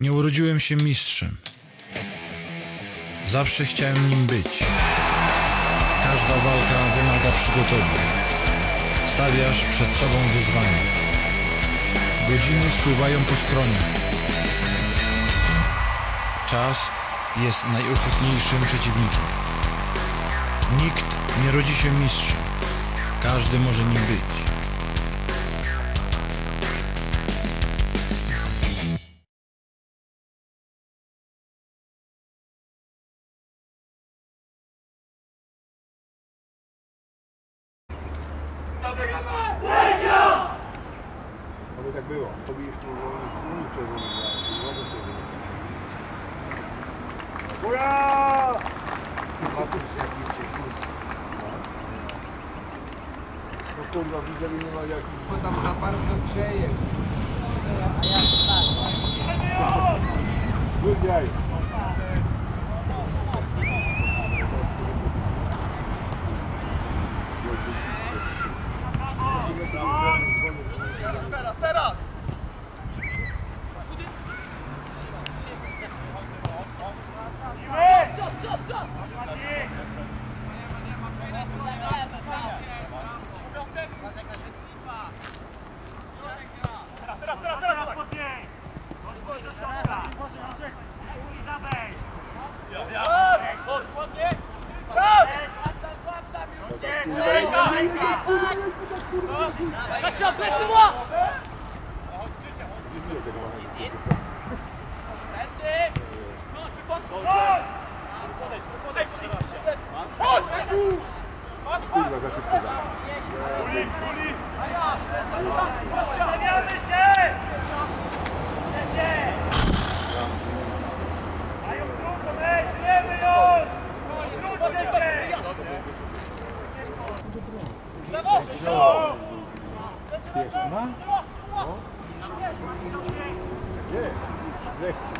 Nie urodziłem się mistrzem. Zawsze chciałem nim być. Każda walka wymaga przygotowań. Stawiasz przed sobą wyzwanie. Godziny spływają po skroniach. Czas jest najochotniejszym przeciwnikiem. Nikt nie rodzi się mistrzem. Każdy może nim być. Oby tak było. Pobijesz tu wolny czerwony i wodę czerwony. Ura! Patrz jaki przekus. No kurwa, widzę, że nie ma jak... Bo tam za bardzo grzeje. Wygraj! Teraz, teraz, teraz. Kasia, plecy mu! Kurwa, za szybko da. Stawiamy się! Mają drugą, ej, żyjemy już! Śródźcie się! Brawo! Nie, lekce.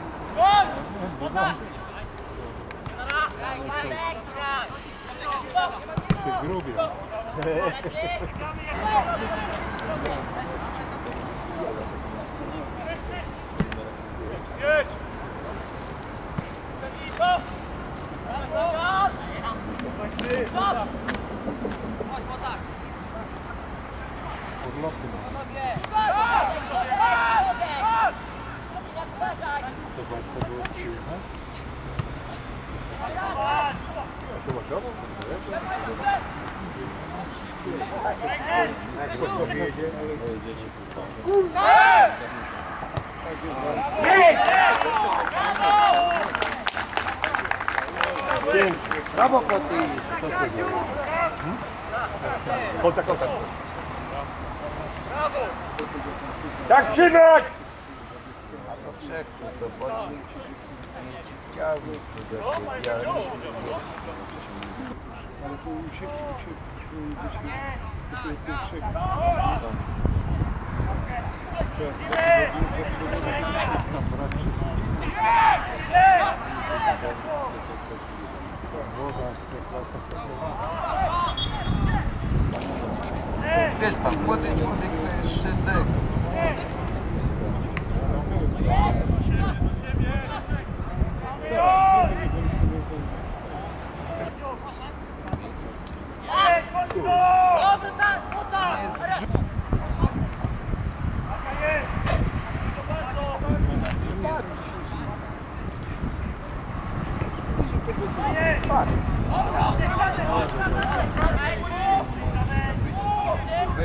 Ty grubie. Jedź! Czas! Podloty ma. Zobacz, to było przyjechać. To ładowo? Jak to sobie jedzie? Pięknie. Brawo. Co ty Hmm? Kontakt, kontakt. Tak, Szymek! Poczekaj, zobaczymy, czy się nie ci chciały. To u Здесь подходит человек 6 дек. Nie,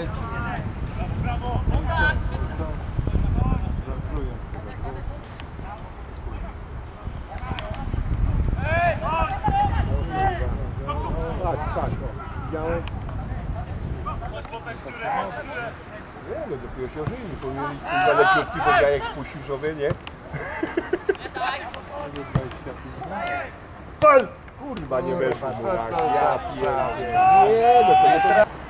no dopiero się ożenili, powinien iść kurwa leciutki, bo jajek spuścił sobie, nie? Pal! Kurwa, nie weszło mu co tak. Ja pierdolę. Nie, no to nie tra...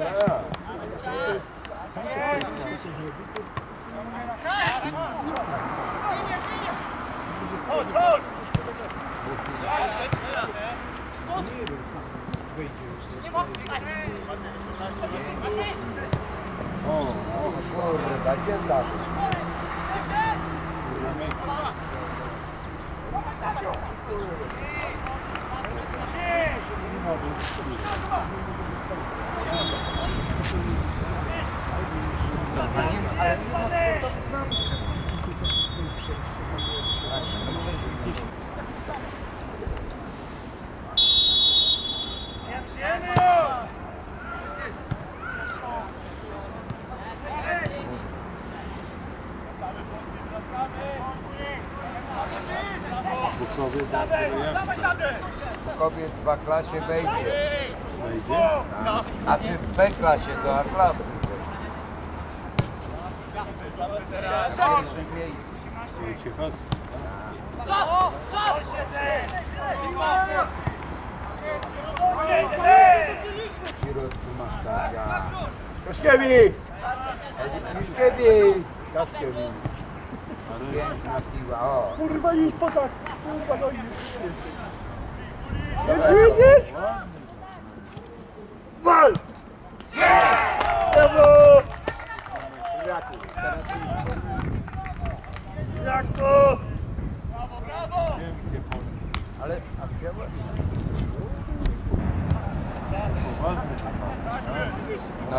A, to już! Kobiet w A-klasie wejdzie. A czy w B-klasie do A-klasy? Pierwsze miejsce. W środku masz Kazia. Kaszkiewicz! Juszkiewicz! Kaszkiewicz. Piękna piła, o. Kurwa idź po tak! Kurwa no idź! Dobra,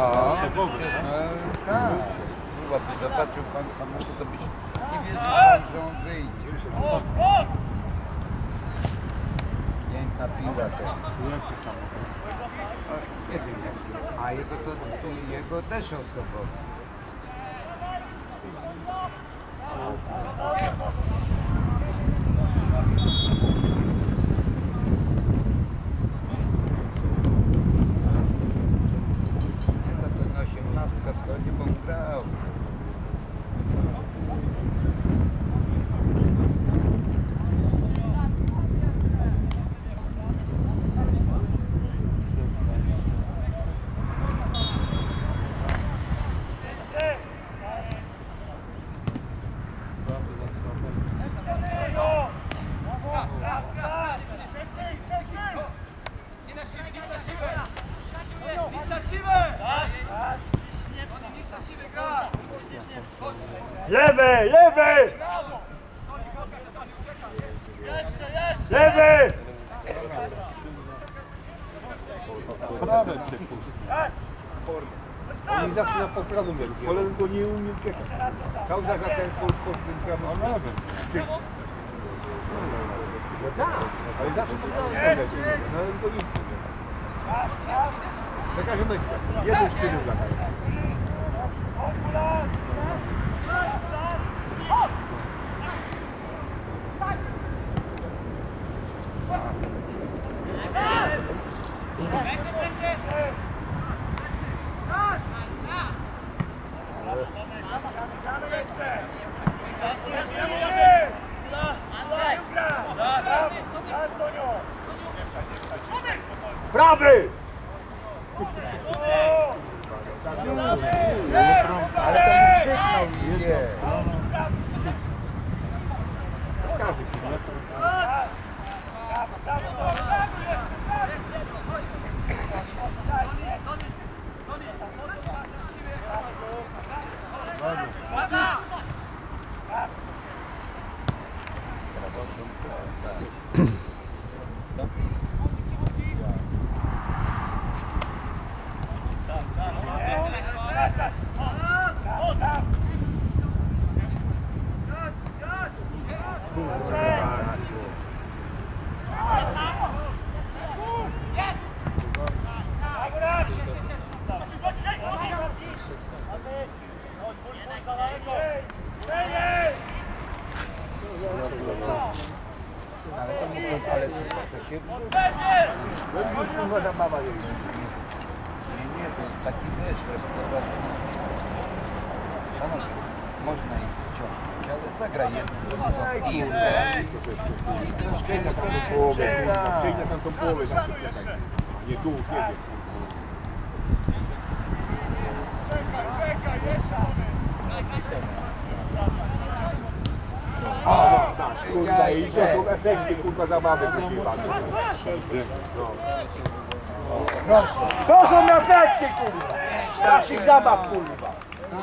No, przecież tak. By zobaczył pan samochód, to byś nie wierzył, że on wyjdzie. Piękna piła to. Nie wiem jaki. A jego to, to jego też osobowy. Nie, no to na 18 schodzi, bo on grał. Lewy, lewy! Lewy! Prawem Oni zawsze na poprawą wielu. Ale go nie umie uciekać. Kauza za ten pod, tym prawym. On lewym. No tak, ale zawsze to na lewym. Na lewym to nic nie każdym razem. Jeden z tyłu latają. Prawy! Ale to mu krzyknął nie. Taki wiesz, reportaż. Panowie, można ich wciągnąć, zagraj jedno, inne. Przyjdę tam tą połowę, przyjdę tam tą połowę. Nie tu, nie Czekaj, czekaj, jeszcze o, tak, kurwa, i co tu efekty, kurwa, zabawy wyśmiewane. Proszę. To są efekty, kurwa. Naszych zabaw, kurwa. No.